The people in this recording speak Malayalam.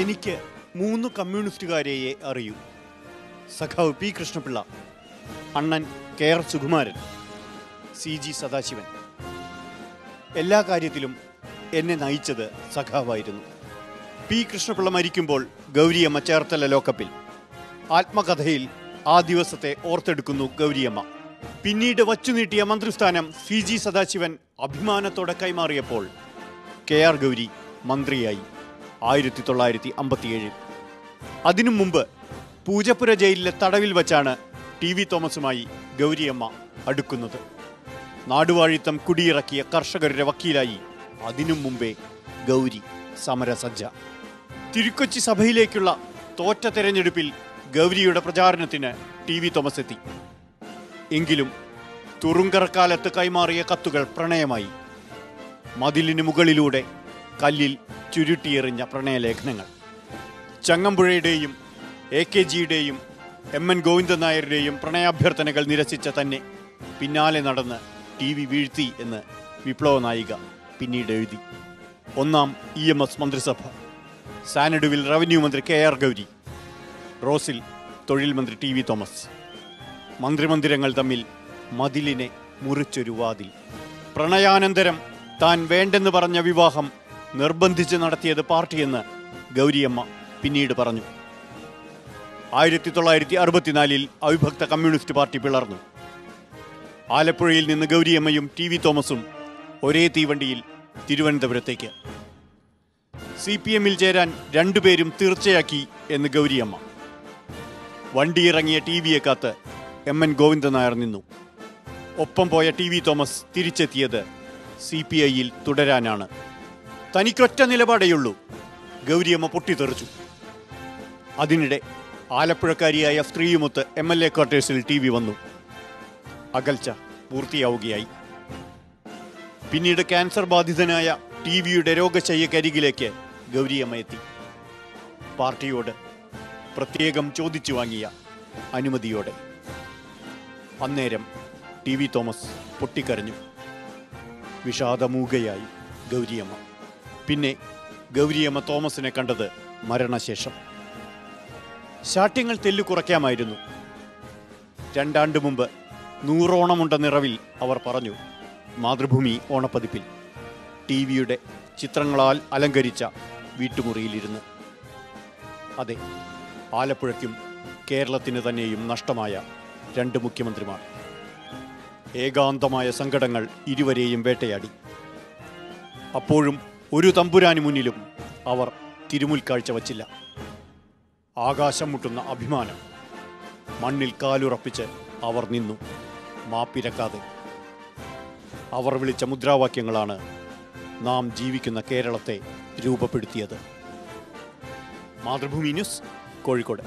എനിക്ക് മൂന്ന് കമ്മ്യൂണിസ്റ്റുകാരെയെ അറിയൂ. സഖാവ് പി കൃഷ്ണപിള്ള അണ്ണൻ K R Sukumaran C G Sadasivan. എല്ലാ കാര്യത്തിലും എന്നെ നയിച്ചത് സഖാവായിരുന്നു. പി കൃഷ്ണപിള്ള മരിക്കുമ്പോൾ ഗൗരിയമ്മ ചേർത്തല ലോക്കപ്പിൽ. ആത്മകഥയിൽ ആ ദിവസത്തെ ഓർത്തെടുക്കുന്നു ഗൗരിയമ്മ. പിന്നീട് വച്ചുനീട്ടിയ മന്ത്രിസ്ഥാനം സി ജി സദാശിവൻ അഭിമാനത്തോടെ കൈമാറിയപ്പോൾ കെ ആർ ഗൗരി മന്ത്രിയായി. ആയിരത്തി തൊള്ളായിരത്തി അമ്പത്തിയേഴിൽ അതിനു മുമ്പ് പൂജപ്പുര ജയിലിലെ തടവിൽ വച്ചാണ് ടി വി തോമസുമായി ഗൗരിയമ്മ അടുക്കുന്നത്. നാടുവാഴിത്തം കുടിയിറക്കിയ കർഷകരുടെ വക്കീലായി അതിനു മുമ്പേ ഗൗരി സമരസജ്ജ. തിരുക്കൊച്ചി സഭയിലേക്കുള്ള തോറ്റ തെരഞ്ഞെടുപ്പിൽ ഗൗരിയുടെ പ്രചാരണത്തിന് ടി വി തോമസ് എത്തി എങ്കിലും തുറുങ്കറക്കാലത്ത് കൈമാറിയ കത്തുകൾ പ്രണയമായി. മതിലിന് മുകളിലൂടെ കല്ലിൽ ചുരുട്ടിയെറിഞ്ഞ പ്രണയലേഖനങ്ങൾ. ചങ്ങമ്പുഴയുടെയും എ കെ ജിയുടെയും എം എൻ ഗോവിന്ദൻ നായരുടെയും പ്രണയാഭ്യർത്ഥനകൾ നിരസിച്ച തന്നെ പിന്നാലെ നടന്ന് ടി വി വീഴ്ത്തി എന്ന് വിപ്ലവ നായിക പിന്നീട് എഴുതി. ഒന്നാം ഇ എം എസ് മന്ത്രിസഭ. സാനഡുവിൽ റവന്യൂ മന്ത്രി കെ ആർ ഗൗരി. റോസിൽ തൊഴിൽ മന്ത്രി ടി വി തോമസ്. മന്ത്രിമന്ദിരങ്ങൾ തമ്മിൽ മതിലിനെ മുറിച്ചൊരു വാതിൽ. പ്രണയാനന്തരം താൻ വേണ്ടെന്ന് പറഞ്ഞ വിവാഹം നിർബന്ധിച്ച് നടത്തിയത് പാർട്ടിയെന്ന് ഗൗരിയമ്മ പിന്നീട് പറഞ്ഞു. ആയിരത്തി തൊള്ളായിരത്തി അറുപത്തിനാലിൽ അവിഭക്ത കമ്മ്യൂണിസ്റ്റ് പാർട്ടി പിളർന്നു. ആലപ്പുഴയിൽ നിന്ന് ഗൗരിയമ്മയും ടി വി തോമസും ഒരേ തീവണ്ടിയിൽ തിരുവനന്തപുരത്തേക്ക്. സി പി എമ്മിൽ ചേരാൻ രണ്ടുപേരും തീർച്ചയാക്കി എന്ന് ഗൗരിയമ്മ. വണ്ടിയിറങ്ങിയ ടി വിയെ കാത്ത് എം എൻ ഗോവിന്ദൻ നായർ നിന്നു. ഒപ്പം പോയ ടി വി തോമസ് തിരിച്ചെത്തിയത് സി പി ഐയിൽ തുടരാനാണ്. തനിക്കൊറ്റ നിലപാടേയുള്ളൂ. ഗൗരിയമ്മ പൊട്ടിത്തെറിച്ചു അതിനിടെ ആലപ്പുഴക്കാരിയായ സ്ത്രീയുമൊത്ത് എം എൽ എ ക്വാർട്ടേഴ്സിൽ ടി വി വന്നു. അകൽച്ച പൂർത്തിയാവുകയായി. പിന്നീട് ക്യാൻസർ ബാധിതനായ ടി വിയുടെ രോഗശയ്യക്കരികിലേക്ക് ഗൗരിയമ്മ എത്തി. പാർട്ടിയോട് പ്രത്യേകം ചോദിച്ചു വാങ്ങിയ അനുമതിയോടെ. അന്നേരം ടി വി തോമസ് പൊട്ടിക്കരഞ്ഞു. വിഷാദമൂകയായി ഗൗരിയമ്മ. പിന്നെ ഗൗരിയമ്മ തോമസിനെ കണ്ടത് മരണശേഷം. ശാഠ്യങ്ങൾ തെല്ലു കുറയ്ക്കാമായിരുന്നു. രണ്ടാണ്ട് മുമ്പ് നൂറോണമുണ്ട നിറവിൽ അവർ പറഞ്ഞു മാതൃഭൂമി ഓണപ്പതിപ്പിൽ. ടി വിയുടെ ചിത്രങ്ങളാൽ അലങ്കരിച്ച വീട്ടുമുറിയിലിരുന്ന്. അതെ ആലപ്പുഴയ്ക്കും കേരളത്തിന് തന്നെയും നഷ്ടമായ രണ്ട് മുഖ്യമന്ത്രിമാർ. ഏകാന്തമായ സങ്കടങ്ങൾ ഇരുവരെയും വേട്ടയാടി. അപ്പോഴും ഒരു തമ്പുരാന് മുന്നിലും അവർ തിരുമുൽക്കാഴ്ച വച്ചില്ല. ആകാശം മുട്ടുന്ന അഭിമാനം മണ്ണിൽ കാലുറപ്പിച്ച് അവർ നിന്നു. മാപ്പിരക്കാതെ അവർ വിളിച്ച മുദ്രാവാക്യങ്ങളാണ് നാം ജീവിക്കുന്ന കേരളത്തെ രൂപപ്പെടുത്തിയത്. മാതൃഭൂമി ന്യൂസ് കോഴിക്കോട്.